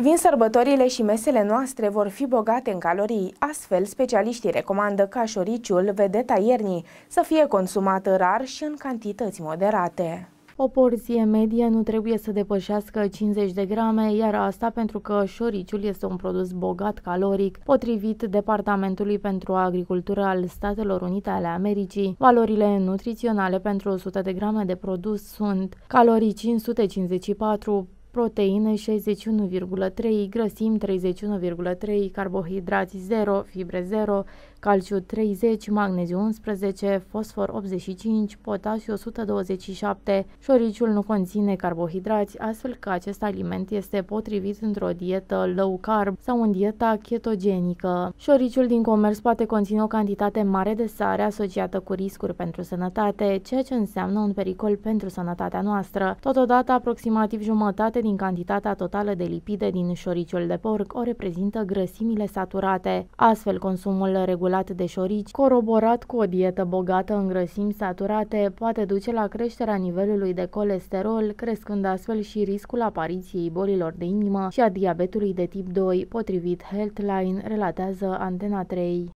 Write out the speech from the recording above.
Vin sărbătorile și mesele noastre vor fi bogate în calorii, astfel specialiștii recomandă ca șoriciul, vedeta iernii, să fie consumat rar și în cantități moderate. O porție medie nu trebuie să depășească 50 de grame, iar asta pentru că șoriciul este un produs bogat caloric, potrivit Departamentului pentru Agricultură al Statelor Unite ale Americii. Valorile nutriționale pentru 100 de grame de produs sunt calorii 554, proteine 61,3, grăsimi 31,3, carbohidrați 0, fibre 0, calciu 30, magneziu 11, fosfor 85, potasiu 127. Șoriciul nu conține carbohidrați, astfel că acest aliment este potrivit într-o dietă low carb sau în dieta ketogenică. Șoriciul din comerț poate conține o cantitate mare de sare asociată cu riscuri pentru sănătate, ceea ce înseamnă un pericol pentru sănătatea noastră. Totodată, aproximativ jumătate din cantitatea totală de lipide din șoriciul de porc o reprezintă grăsimile saturate. Astfel, consumul regulat regulat de șorici, coroborat cu o dietă bogată în grăsimi saturate, poate duce la creșterea nivelului de colesterol, crescând astfel și riscul apariției bolilor de inimă și a diabetului de tip 2, potrivit Healthline, relatează Antena 3.